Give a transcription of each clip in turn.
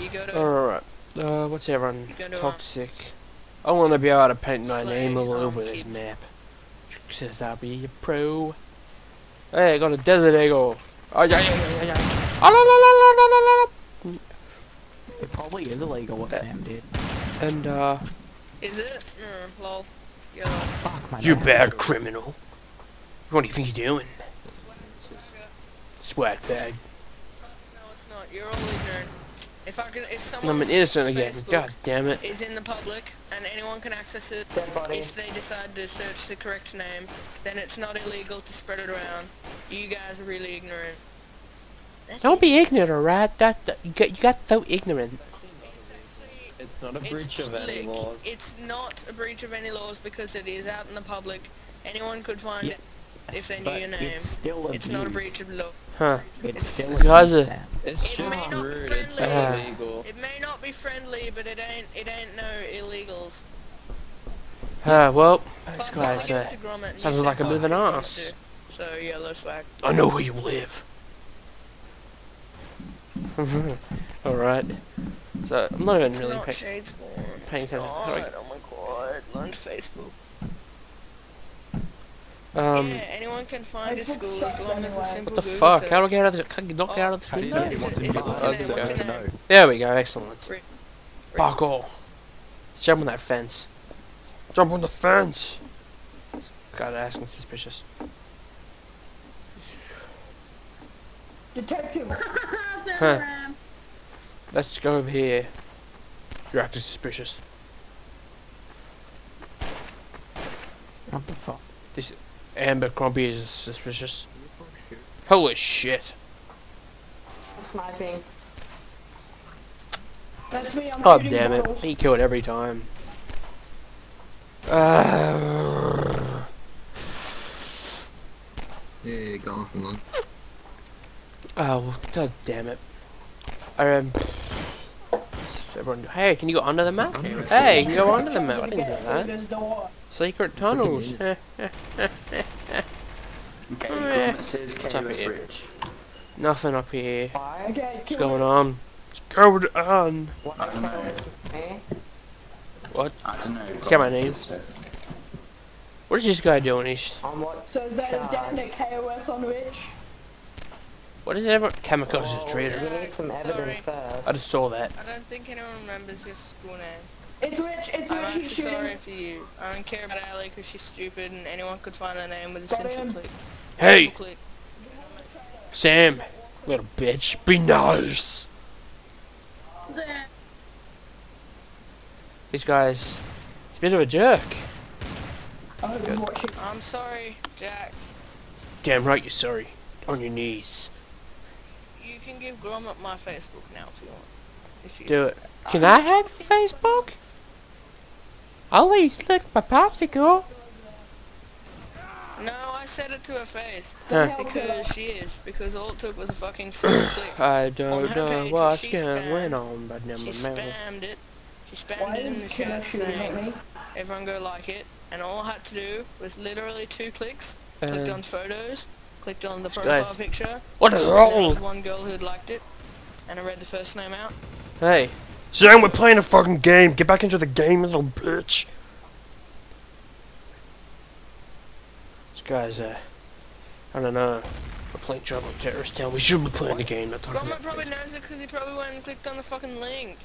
You go to Alright. Uh, what's everyone? Gonna, uh, Toxic. I want to be able to paint my name all over this map. Says I'll be a pro. Hey, I got a desert eagle. Oh, yeah, yeah, yeah, yeah, yeah. Ah, la, la, la, la, la, la, la. It probably is illegal what Uh, Sam did. And, uh, Is it? Mm, lol. Yo. Fuck my you dad. bad criminal. What do you think you're doing? Swag bag. No, it's not. You're all ignorant. If I can, if someone I'm an innocent again. Facebook God damn it. is in the public and anyone can access it, if they decide to search the correct name, then it's not illegal to spread it around. You guys are really ignorant. Don't be ignorant, alright? That, that you got you got so ignorant. It's not a It's breach of any laws. It's not a breach of any laws because it is out in the public. Anyone could find Yeah, it if they knew But your name. It's still It's not a breach of law. Huh. It's still These guys abuse, are- It's It may just not be rude. It's friendly. Uh, illegal. It may not be friendly, but it ain't it ain't no illegals. Uh, well, this guy's, I'll uh, it to Gromit and sounds like a said bit of an fuck if you arse. want. So yellow swag. I know where you live. Alright. So, I'm not even It's really not paying paying attention. not. Oh my god, learn Facebook. Um, yeah, anyone can find a school as long as anyway. a simple what the Google fuck? search. How do I get out of the, can I not get out of the How do screen? you now? know? Is it- is it- Oh, your name? okay. What's your name? There we go, excellent. Rick. Buckle. Let's jump on that fence. Jump on the fence! God, asking suspicious. Detective. Huh. Let's go over here. You're acting suspicious. What the fuck? Amber Crumpy is suspicious. Holy shit. Sniping. That's me. I'm Oh shooting damn it. bottles. He killed every time. Uh, Yeah, go on from long. oh, god damn it. Um, everyone? Hey, can you go under the map? Hey, you can go under the map. I didn't do that. Secret tunnels. idiot. Eh, Okay, Eh. Gromit says What's up here? Bridge. Nothing up here. Why? Okay, What's going it. on? What's going on? What I don't know. Eh? I don't know. Say my name. What is this guy doing? He's, On what? So is that a Charge. definite KOS on Rich? what is everyone? Chemicals is Well, traitor. We need some evidence first. I just saw that. I don't think anyone remembers your school name. It's Rich. It's I'm Rich. actually He's sorry for you. I don't care about Allie because she's stupid and anyone could find her name with a Got simple click. Hey, Sam, little bitch, be nice. This guy's, he's a bit of a jerk. I was watching. I'm sorry, Jax. Damn right you're sorry. On your knees. You can give Gromit my Facebook now if you want. If you Do it. Can I have your Facebook? I'll let you slick my popsicle. No, I said it to her face. Huh. Because she is. Because all it took was a fucking simple click. I don't know page, what's she going spammed- on, but never mind. She mind. spammed it. She spammed Why it in the chat shooting at saying, me? everyone go like it. And all I had to do was literally two clicks. Clicked Uh, on photos. Clicked on the profile guy's- picture. what the and There was one girl who had liked it. And I read the first name out. Hey. Sam, we're playing a fucking game. Get back into the game, little bitch. Guy's, uh, I don't know. We're playing Trouble in Terrorist Town. We should be playing the game, not talking Gromit about probably knows it because he probably went and clicked on the fucking link.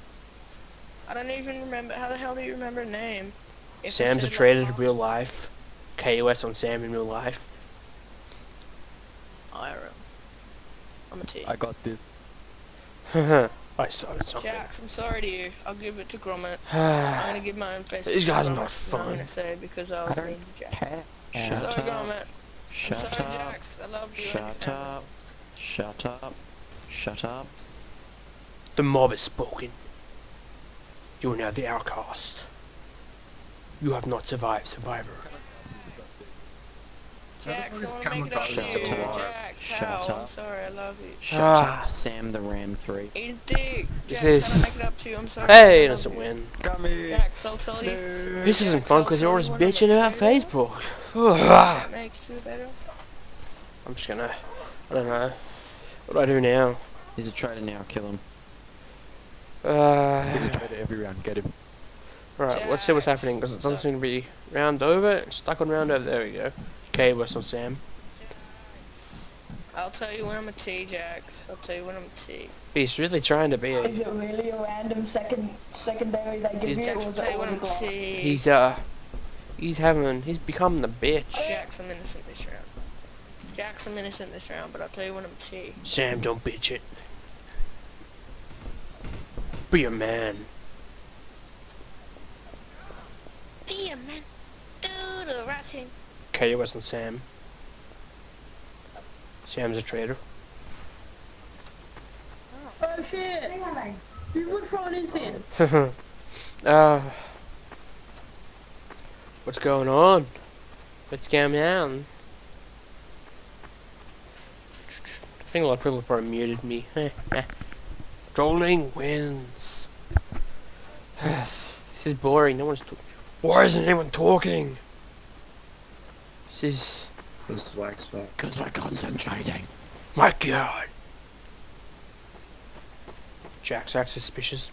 I don't even remember. How the hell do you remember a name? If Sam's a said it traitor like in real life. KOS on Sam in real life. IRL. I'm a T. I got this. I started something. Jax, I'm sorry to you. I'll give it to Gromit. I'm gonna give my own face. These guys are not and I'm gonna say because I I was don't mean Jax. Care. I'm Shut sorry, up. Gromit. Shut sorry, up. Jax. I love you. Shut up. Shut up. Shut up. The mob is spoken. You are now the outcast. You have not survived Survivor. Jax, I This wanna make it up to Shut you. up. Jax, Shut how? I'm up. sorry. I love you. Shut Ah. up, Sam the Ram 3. Eat a dick. This is- how do I make it up to you? I'm sorry. Hey, I love innocent you. win. Got me. Jax, I'll tell. This isn't Jax, fun because tell you're always bitching about. Facebook. That makes you feel better. I'm just gonna, I don't know. What do I do now? He's a traitor now, kill him. Uh, He's a traitor every round. Get him. right, let's see what's happening because it doesn't seem to be round over. It's stuck on round over. There we go. Okay, West on Sam. I'll tell you when I'm a T, Jax. I'll tell you when I'm a T. He's really trying to be a. Is it really a random second secondary they give He's- you, Jax, or tell you when I'm the a. He's uh, he's having. He's become the bitch. Jax, I'm innocent this round. Jax, I'm innocent this round, but I'll tell you when I'm T. Sam, don't bitch it. Be a man. Be a man. Do the right thing. Okay, it wasn't Sam. Sam's a traitor. Oh shit! You would throw this in. uh, what's going on? What's going on? I think a lot of people have probably muted me. Trolling wins. this is boring. No one's. talking. Why isn't anyone talking? This is. This black spot. Because we're concentrating. My God. Jack's act suspicious.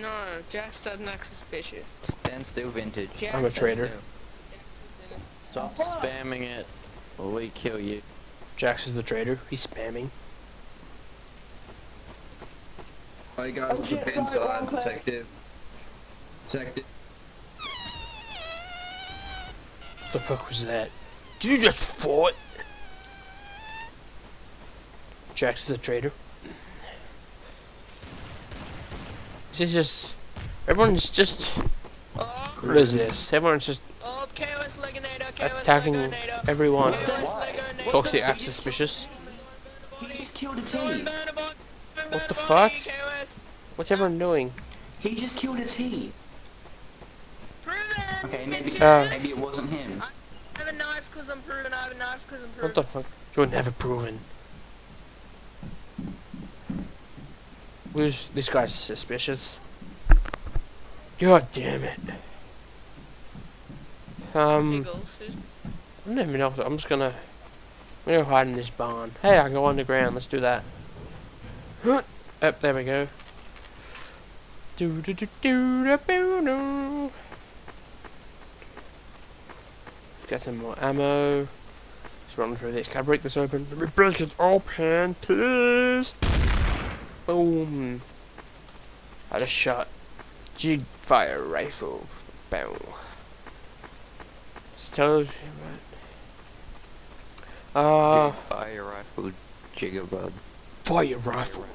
No, Jax doesn't act suspicious. Stand still, vintage. Jax I'm a is- traitor. Jax is. Stop spamming it, or we kill you. Jax is the traitor. He's spamming. Hi guys, Oh, the sorry, inside detective. Detective. What the fuck was that? Did you just fart? Jax is the traitor. This is just. Everyone's just. What is this? Everyone's just attacking everyone. KOS Legonator. Talks to act suspicious. What the fuck? What's everyone doing? He just killed a T. Prove it, Okay, maybe. Uh, maybe it wasn't him. I have a knife because I'm proven, I have a knife because I'm proven. What the fuck? You're never proven. Who's this guy's suspicious? God damn it. Um, Eagles, who's- I don't even know. to- I'm just gonna. I'm gonna hide in this barn. Hey, I can go underground. Let's do that. Up there we go. Do do do do da boo doo. Get some more ammo. Just run through this. Can I break this open? Let me break it open, please. Boom. Had a shot. Jig fire rifle. Boom. Just tells you what. Uh, Fire rifle, jiggerbug. fire rifle.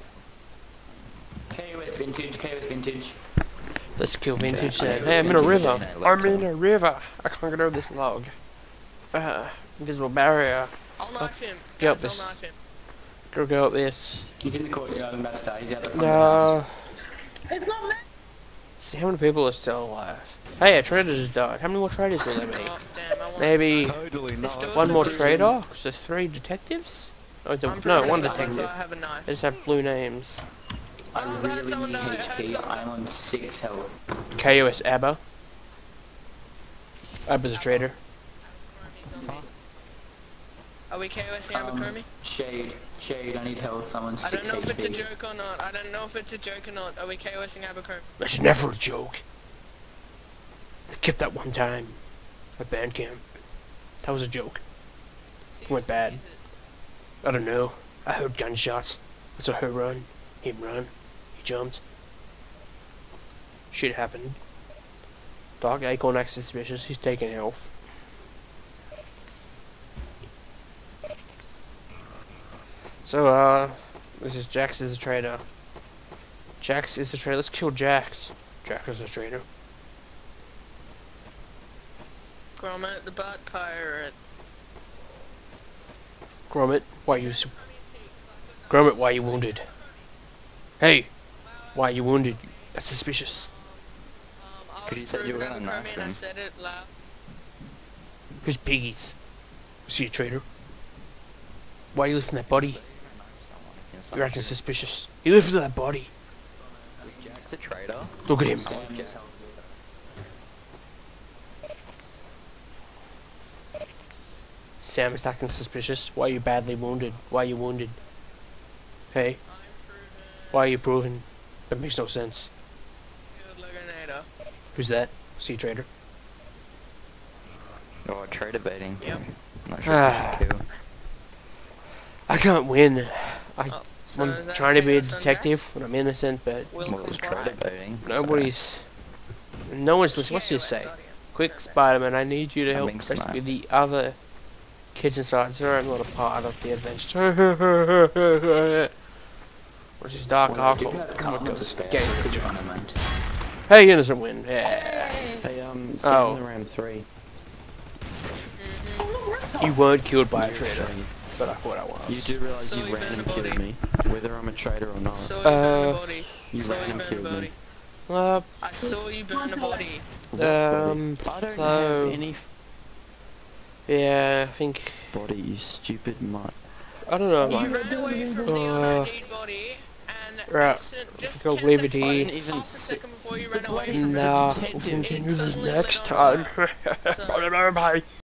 KOS vintage, KOS vintage. Let's kill vintage Okay, I then. know Hey, I'm in a river. I'm in a river. I can't get over this log. Uh, invisible barrier. I'll knife him. Get up this. I'll knife him. Go go up this. He's in the courtyard, I'm about to die. He's out the front of the house. No. It's not me! See how many people are still alive. Hey, a traitor just died. How many more traitors will there be? Oh, damn, Maybe Totally not. one more Prison. traitor? there's three detectives? Oh, it's a- I'm no, one detective. I have a knife. They just have blue names. I Oh, really need die, I had HP, someone I'm on 6 health. KOS Abba. Abba's a traitor. Are we KOS Um, Abercrombie? Shade, Shade, I need help, I'm on 6 I don't know if it's a joke or not. I don't know if it's a joke or not. Are we KOSing Abercrombie? That's never a joke. I kept that one time at band camp. That was a joke. It went bad. It- I don't know. I heard gunshots. I saw her run. Him run. He jumped. Shit happened. Dog Acorn acts suspicious. He's taking health. So, uh, this is Jax is a traitor. Jax is a traitor. Let's kill Jax. Jax is a traitor. Gromit the butt pirate. Gromit, why you Gromit, why you wounded? Hey, why are you wounded? That's suspicious. Um, I But you was said you were gonna knife him. said it loud. Who's Piggies? Is he a traitor? Why are you lifting that body? You're acting suspicious. He lifted that body. Jack's a traitor. Look at him. Sam's Jack. health. Sam is acting suspicious. Why are you badly wounded? Why are you wounded? Hey, Why are you proving? That makes no sense. Who's that? Sea Traitor. Oh, traitor baiting. Yep. Not sure Ah. I can't win. I, Oh, so I'm trying to be a Taylor Sunday? detective when I'm innocent, but Will Well, it was comply. traitor baiting. so- nobody's. No one's listening. What's Yeah, this say? Guardian. Quick, Spider-Man, I need you to help being rescue the other kids inside. Sorry, I'm not a part of the adventure. What's this dark alcohol? Game. Hey, innocent win. Yeah. Hey, um, Oh. Sam round three. You weren't killed by a traitor, but I thought I was. You do realise So you you burned random killed me, whether I'm a traitor or not. Saw you Uh, burn the body. You Saw you random killed me. Uh, I saw you burn the body. What body? Um, I don't so- have any yeah, I think. body, you stupid mutt. I don't know. You Mike. ran away from the Uh, other dead body and right. instant- just Go 10 liberty. seconds- I didn't even half a s- second before you ran away from it, Nah, it- we'll continue this next time. fire. So- Bye.